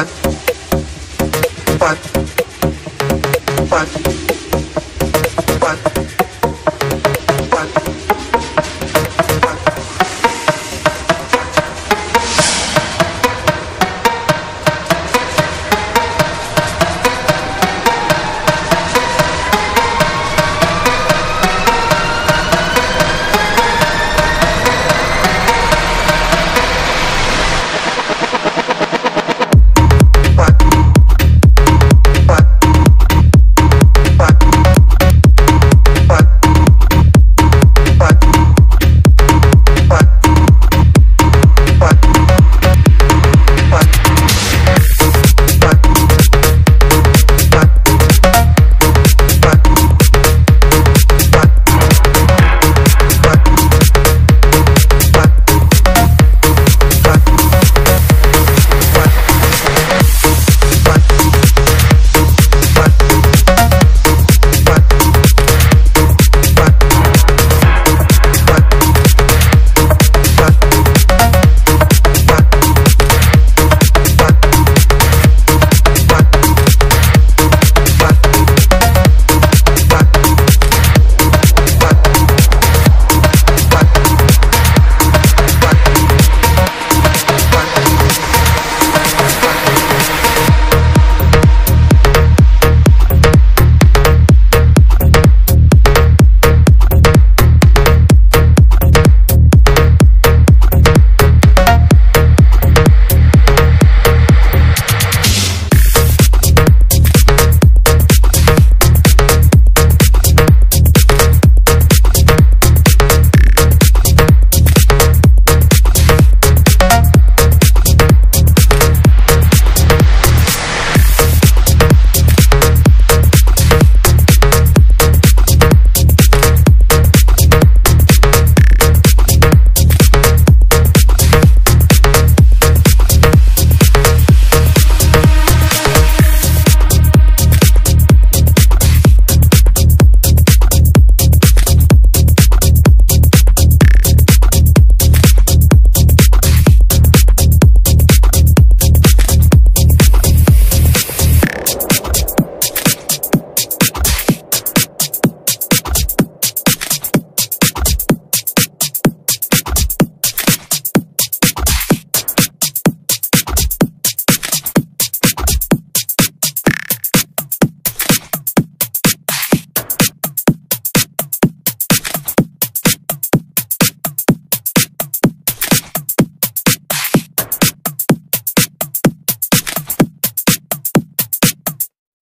but but but